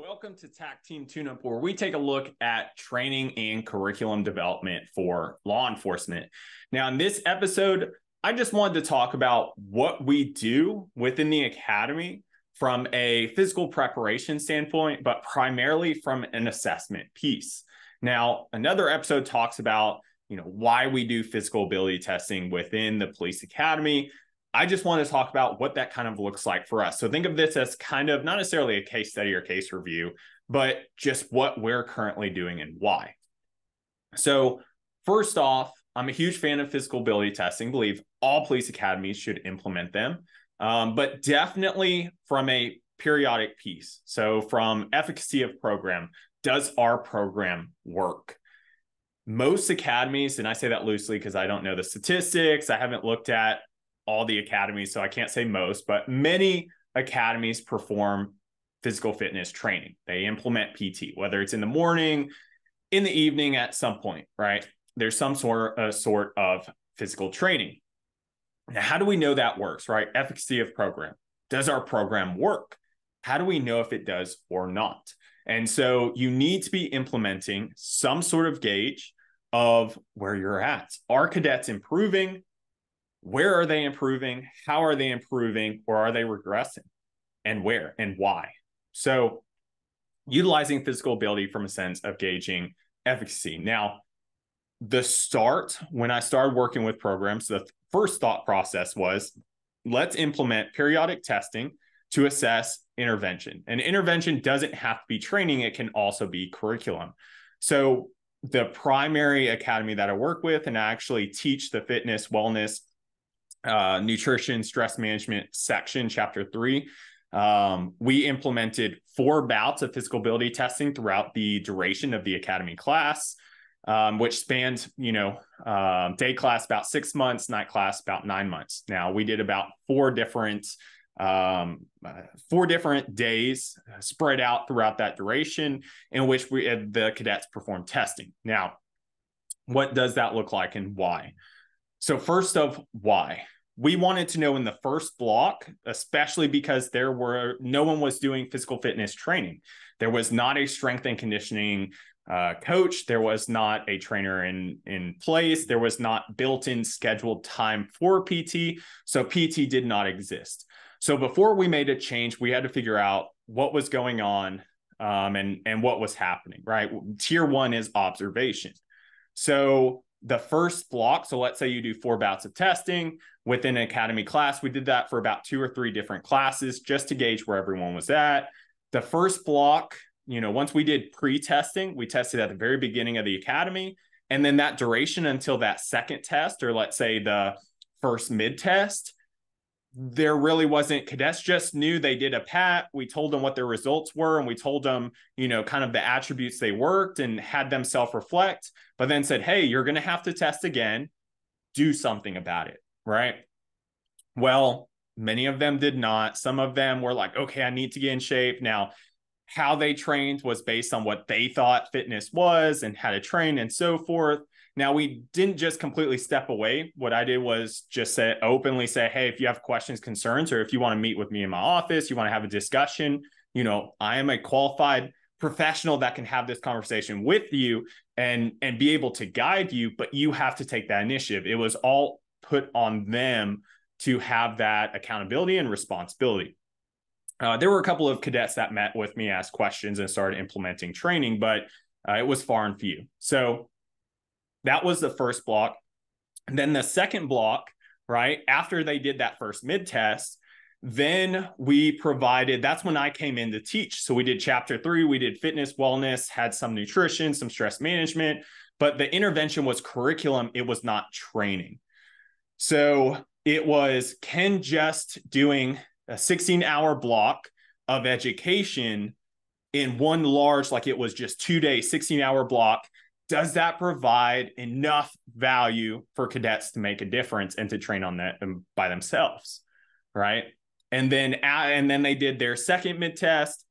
Welcome to TAC Team Tune Up, where we take a look at training and curriculum development for law enforcement. Now, in this episode, I just wanted to talk about what we do within the academy from a physical preparation standpoint, but primarily from an assessment piece. Now, another episode talks about you know why we do physical ability testing within the police academy I just want to talk about what that kind of looks like for us. So think of this as kind of not necessarily a case study or case review, but just what we're currently doing and why. So, first off, I'm a huge fan of physical ability testing, believe all police academies should implement them, um, but definitely from a periodic piece. So, from efficacy of program, does our program work? Most academies, and I say that loosely because I don't know the statistics, I haven't looked at all the academies, so I can't say most, but many academies perform physical fitness training. They implement PT, whether it's in the morning, in the evening, at some point, right? There's some sort of, uh, sort of physical training. Now, how do we know that works, right? Efficacy of program. Does our program work? How do we know if it does or not? And so you need to be implementing some sort of gauge of where you're at. Are cadets improving? Where are they improving? How are they improving? Or are they regressing? And where and why? So, utilizing physical ability from a sense of gauging efficacy. Now, the start, when I started working with programs, the first thought process was let's implement periodic testing to assess intervention. And intervention doesn't have to be training, it can also be curriculum. So, the primary academy that I work with and I actually teach the fitness, wellness, uh, nutrition stress management section, chapter three. Um, we implemented four bouts of physical ability testing throughout the duration of the academy class, um, which spanned, you know, um, day class about six months, night class about nine months. Now we did about four different um, uh, four different days spread out throughout that duration in which we had the cadets perform testing. Now, what does that look like and why? So, first of why we wanted to know in the first block, especially because there were no one was doing physical fitness training. There was not a strength and conditioning uh, coach. There was not a trainer in in place. There was not built-in scheduled time for PT. So PT did not exist. So before we made a change, we had to figure out what was going on um, and and what was happening. Right. Tier one is observation. So the first block. So let's say you do four bouts of testing within an academy class. We did that for about two or three different classes just to gauge where everyone was at. The first block, you know, once we did pre-testing, we tested at the very beginning of the academy. And then that duration until that second test, or let's say the first mid test, there really wasn't cadets just knew they did a pat we told them what their results were and we told them you know kind of the attributes they worked and had them self reflect but then said hey you're going to have to test again. Do something about it right? Well many of them did not. Some of them were like okay i need to get in shape. Now how they trained was based on what they thought fitness was and how to train and so forth now we didn't just completely step away. What I did was just say openly say, hey, if you have questions, concerns, or if you want to meet with me in my office, you want to have a discussion, you know, I am a qualified professional that can have this conversation with you and and be able to guide you, but you have to take that initiative. It was all put on them to have that accountability and responsibility. Uh, there were a couple of cadets that met with me, asked questions, and started implementing training, but uh, it was far and few. So that was the first block. And then the second block, right after they did that first mid test, then we provided that's when I came in to teach. So we did chapter three, we did fitness, wellness, had some nutrition, some stress management, but the intervention was curriculum, it was not training. So it was Ken just doing a 16 hour block of education in one large, like it was just two days, 16 hour block does that provide enough value for cadets to make a difference and to train on that um, by themselves right? And then and then they did their second mid test.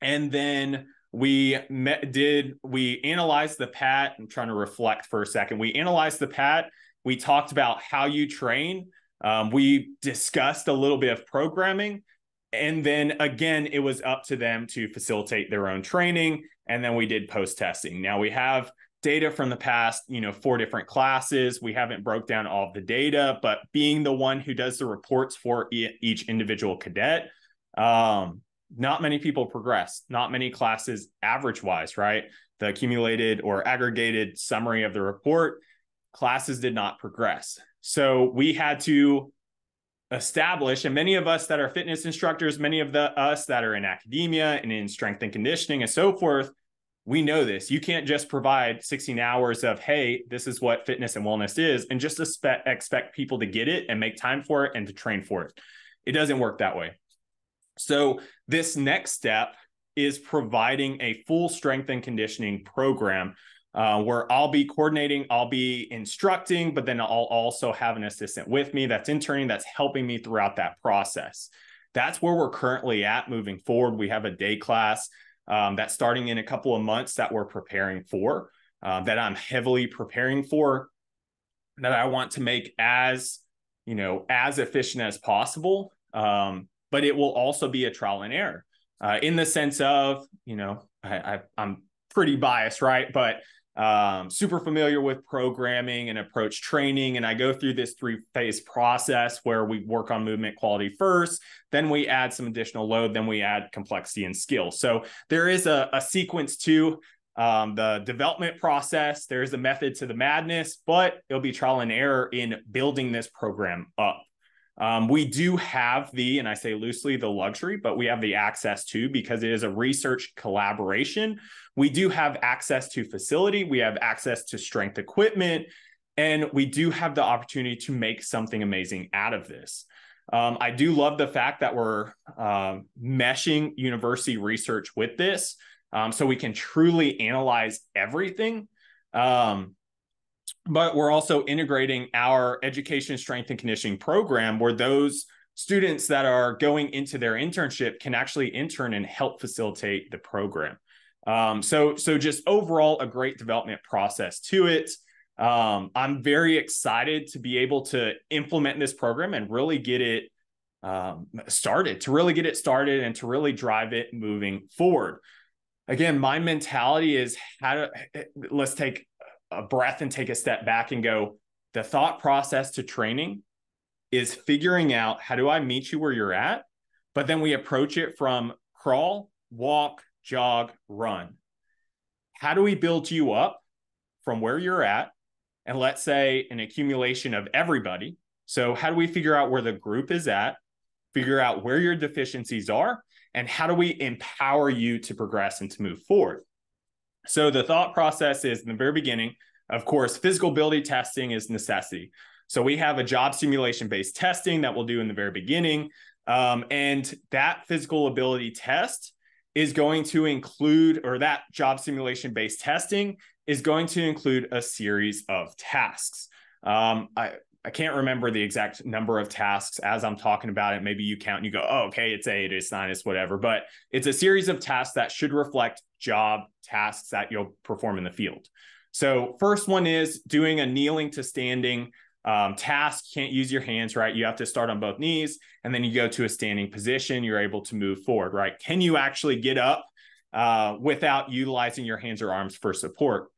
And then we met, did we analyzed the pat i'm trying to reflect for a second. We analyzed the pat we talked about how you train. Um, we discussed a little bit of programming and then again, it was up to them to facilitate their own training. And then we did post testing. Now we have data from the past, you know, four different classes. We haven't broke down all of the data, but being the one who does the reports for e- each individual cadet, um, not many people progress, not many classes average wise, right? The accumulated or aggregated summary of the report, classes did not progress. So we had to establish, and many of us that are fitness instructors, many of the us that are in academia and in strength and conditioning and so forth, we know this. You can't just provide 16 hours of, hey, this is what fitness and wellness is, and just expect, expect people to get it and make time for it and to train for it. It doesn't work that way. So, this next step is providing a full strength and conditioning program uh, where I'll be coordinating, I'll be instructing, but then I'll also have an assistant with me that's interning, that's helping me throughout that process. That's where we're currently at moving forward. We have a day class um, that's starting in a couple of months that we're preparing for, uh, that I'm heavily preparing for, that I want to make as you know as efficient as possible. Um, but it will also be a trial and error uh, in the sense of you know I, I, I'm pretty biased, right? But um, super familiar with programming and approach training. And I go through this three phase process where we work on movement quality first, then we add some additional load, then we add complexity and skill. So there is a, a sequence to um, the development process. There's a method to the madness, but it'll be trial and error in building this program up. Um, we do have the, and I say loosely, the luxury, but we have the access to because it is a research collaboration. We do have access to facility, we have access to strength equipment, and we do have the opportunity to make something amazing out of this. Um, I do love the fact that we're um, meshing university research with this um, so we can truly analyze everything. Um, but we're also integrating our education strength and conditioning program where those students that are going into their internship can actually intern and help facilitate the program. Um, so so just overall a great development process to it. Um, i'm very excited to be able to implement this program and really get it um, started to really get it started and to really drive it moving forward. Again my mentality is how to let's take a breath and take a step back and go, the thought process to training is figuring out how do I meet you where you're at, but then we approach it from crawl, walk, jog, run. How do we build you up from where you're at? And let's say an accumulation of everybody. So, how do we figure out where the group is at, figure out where your deficiencies are, and how do we empower you to progress and to move forward? So the thought process is in the very beginning, of course, physical ability testing is necessity. So we have a job simulation based testing that we'll do in the very beginning. Um, and that physical ability test is going to include, or that job simulation based testing is going to include a series of tasks. Um, I, I can't remember the exact number of tasks as I'm talking about it. Maybe you count and you go, oh, okay, it's eight, it's nine, it's whatever. But it's a series of tasks that should reflect job tasks that you'll perform in the field. So, first one is doing a kneeling to standing um, task. Can't use your hands, right? You have to start on both knees and then you go to a standing position. You're able to move forward, right? Can you actually get up uh, without utilizing your hands or arms for support?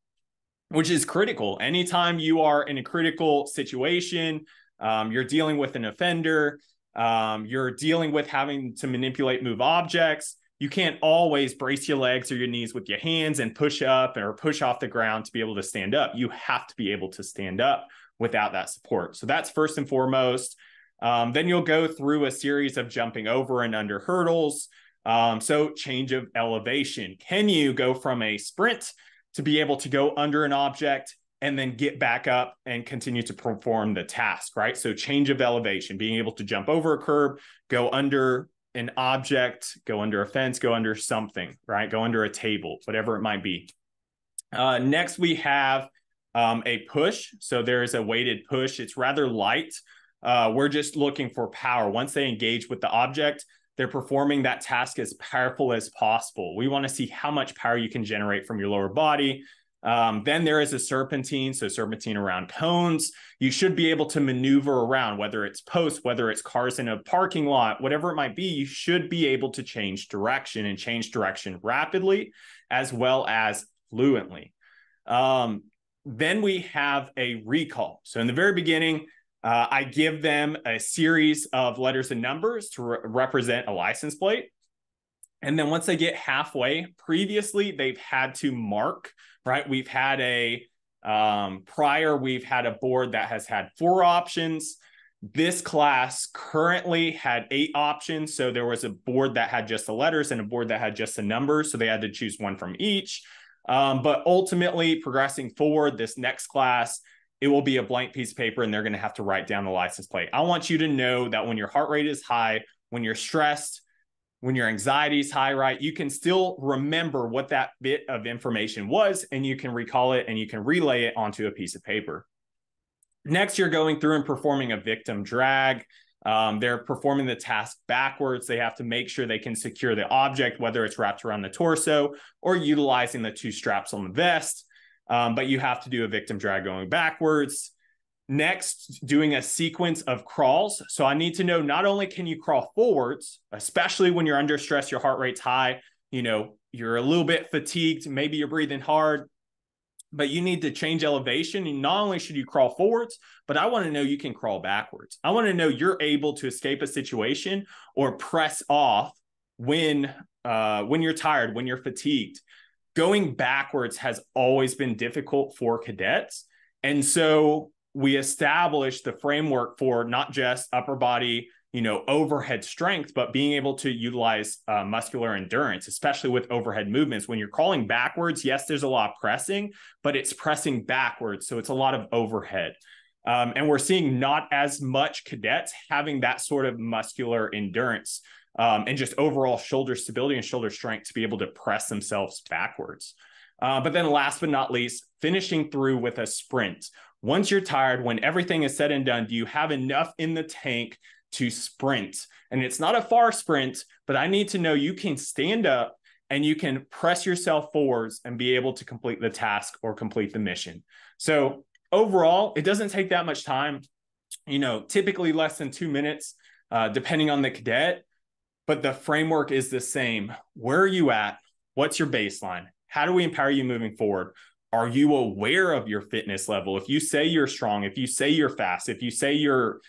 Which is critical. Anytime you are in a critical situation, um, you're dealing with an offender, um, you're dealing with having to manipulate, move objects. You can't always brace your legs or your knees with your hands and push up or push off the ground to be able to stand up. You have to be able to stand up without that support. So that's first and foremost. Um, then you'll go through a series of jumping over and under hurdles. Um, so, change of elevation. Can you go from a sprint to be able to go under an object and then get back up and continue to perform the task, right? So change of elevation, being able to jump over a curb, go under an object, go under a fence, go under something, right? Go under a table, whatever it might be. Uh, next, we have um, a push. So there is a weighted push. It's rather light. Uh, we're just looking for power. Once they engage with the object, they're performing that task as powerful as possible. We want to see how much power you can generate from your lower body. Um, then there is a serpentine, so serpentine around cones. You should be able to maneuver around, whether it's posts, whether it's cars in a parking lot, whatever it might be. You should be able to change direction and change direction rapidly as well as fluently. Um, then we have a recall. So in the very beginning, uh, I give them a series of letters and numbers to re- represent a license plate. And then once they get halfway, previously they've had to mark, right? We've had a um, prior, we've had a board that has had four options. This class currently had eight options. So there was a board that had just the letters and a board that had just the numbers. So they had to choose one from each. Um, but ultimately, progressing forward, this next class, it will be a blank piece of paper and they're going to have to write down the license plate. I want you to know that when your heart rate is high, when you're stressed, when your anxiety is high, right, you can still remember what that bit of information was and you can recall it and you can relay it onto a piece of paper. Next, you're going through and performing a victim drag. Um, they're performing the task backwards. They have to make sure they can secure the object, whether it's wrapped around the torso or utilizing the two straps on the vest. Um, but you have to do a victim drag going backwards. Next, doing a sequence of crawls. So I need to know not only can you crawl forwards, especially when you're under stress, your heart rate's high, you know, you're a little bit fatigued, maybe you're breathing hard, but you need to change elevation. And not only should you crawl forwards, but I want to know you can crawl backwards. I want to know you're able to escape a situation or press off when uh, when you're tired, when you're fatigued. Going backwards has always been difficult for cadets. And so we established the framework for not just upper body you know overhead strength but being able to utilize uh, muscular endurance especially with overhead movements. When you're crawling backwards yes there's a lot of pressing but it's pressing backwards so it's a lot of overhead. Um, and we're seeing not as much cadets having that sort of muscular endurance um, and just overall shoulder stability and shoulder strength to be able to press themselves backwards uh, but then last but not least finishing through with a sprint once you're tired, when everything is said and done, do you have enough in the tank to sprint? And it's not a far sprint, but I need to know you can stand up and you can press yourself forwards and be able to complete the task or complete the mission. So overall, it doesn't take that much time, you know, typically less than two minutes, uh, depending on the cadet. But the framework is the same. Where are you at? What's your baseline? How do we empower you moving forward? are you aware of your fitness level? If you say you're strong, if you say you're fast, if you say you're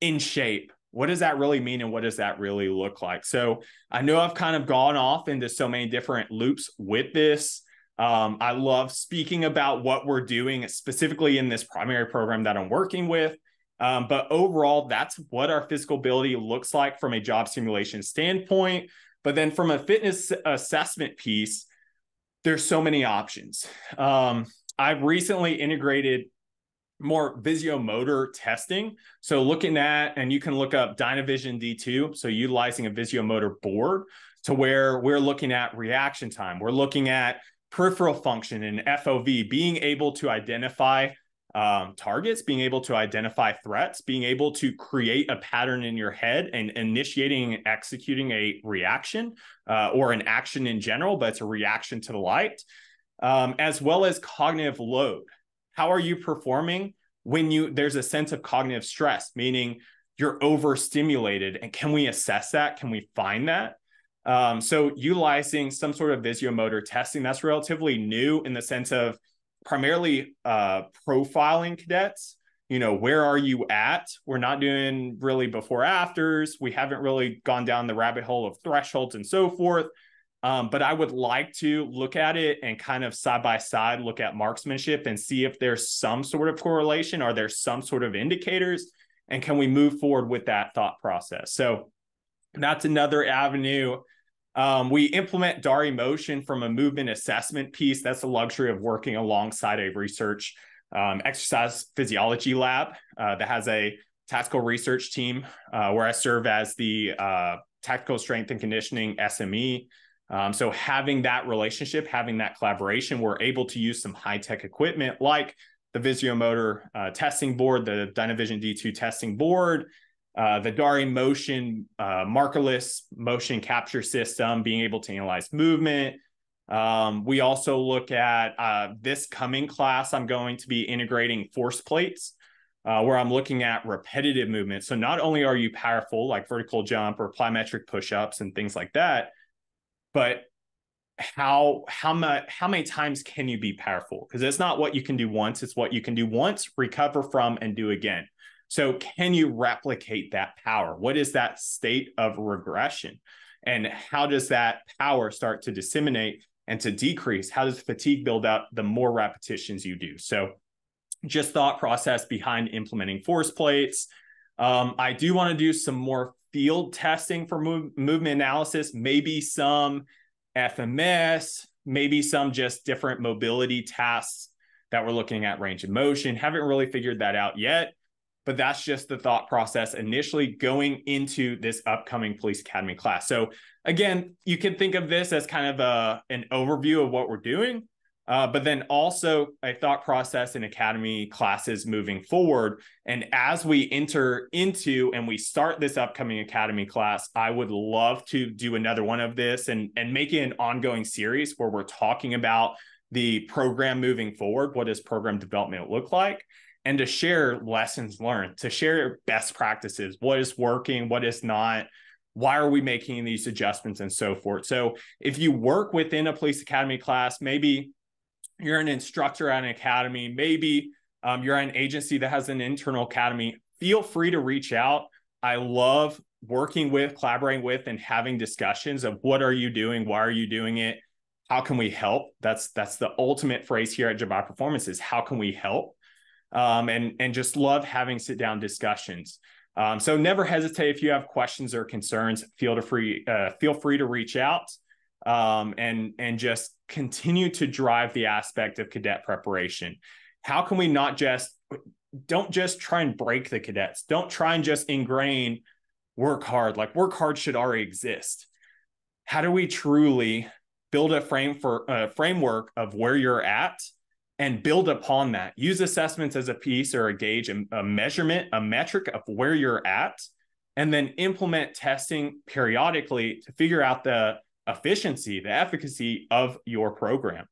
in shape, what does that really mean and what does that really look like? So I know I've kind of gone off into so many different loops with this. Um, I love speaking about what we're doing specifically in this primary program that I'm working with. Um, but overall, that's what our physical ability looks like from a job simulation standpoint. But then from a fitness assessment piece, there's so many options. Um, I've recently integrated more visiomotor testing. So looking at, and you can look up Dynavision D2. So utilizing a visiomotor board to where we're looking at reaction time. We're looking at peripheral function and FOV, being able to identify um, targets, being able to identify threats, being able to create a pattern in your head and initiating and executing a reaction uh, or an action in general, but it's a reaction to the light, um, as well as cognitive load. How are you performing when you there's a sense of cognitive stress, meaning you're overstimulated, and can we assess that? Can we find that? Um, so utilizing some sort of visiomotor testing that's relatively new in the sense of primarily uh, profiling cadets. You know, where are you at? We're not doing really before afters. We haven't really gone down the rabbit hole of thresholds and so forth. Um, but I would like to look at it and kind of side by side look at marksmanship and see if there's some sort of correlation. Are there some sort of indicators? And can we move forward with that thought process? So that's another avenue um, we implement DARI motion from a movement assessment piece. That's the luxury of working alongside a research um, exercise physiology lab uh, that has a tactical research team uh, where I serve as the uh, tactical strength and conditioning SME. Um, so having that relationship, having that collaboration, we're able to use some high tech equipment like the Visiomotor uh, testing board, the Dynavision D2 testing board, uh, the DARI motion, uh, markerless motion capture system, being able to analyze movement, Um, we also look at uh, this coming class, I'm going to be integrating force plates. Uh, where I'm looking at repetitive movement. So not only are you powerful, like vertical jump or plyometric push-ups and things like that, but how how much how many times can you be powerful? Because it's not what you can do once; it's what you can do once, recover from, and do again. So can you replicate that power? What is that state of regression? And how does that power start to disseminate and to decrease? How does fatigue build up the more repetitions you do? So, just thought process behind implementing force plates. Um, I do want to do some more field testing for move, movement analysis, maybe some FMS, maybe some just different mobility tasks that we're looking at range of motion. Haven't really figured that out yet but that's just the thought process initially going into this upcoming police academy class. So again, you can think of this as kind of a an overview of what we're doing, uh, but then also a thought process in academy classes moving forward. And as we enter into and we start this upcoming academy class, I would love to do another one of this and and make it an ongoing series where we're talking about the program moving forward. What does program development look like? And to share lessons learned, to share best practices, what is working, what is not, why are we making these adjustments, and so forth. So, if you work within a police academy class, maybe you're an instructor at an academy, maybe um, you're an agency that has an internal academy, feel free to reach out. I love working with, collaborating with, and having discussions of what are you doing, why are you doing it, how can we help. That's that's the ultimate phrase here at Jabai Performance is how can we help um, and and just love having sit down discussions. Um, so never hesitate if you have questions or concerns. Feel to free uh, feel free to reach out um, and and just continue to drive the aspect of cadet preparation. How can we not just don't just try and break the cadets? Don't try and just ingrain work hard. Like work hard should already exist. How do we truly build a frame for a framework of where you're at and build upon that. Use assessments as a piece or a gauge, a, measurement, a metric of where you're at, and then implement testing periodically to figure out the efficiency, the efficacy of your program.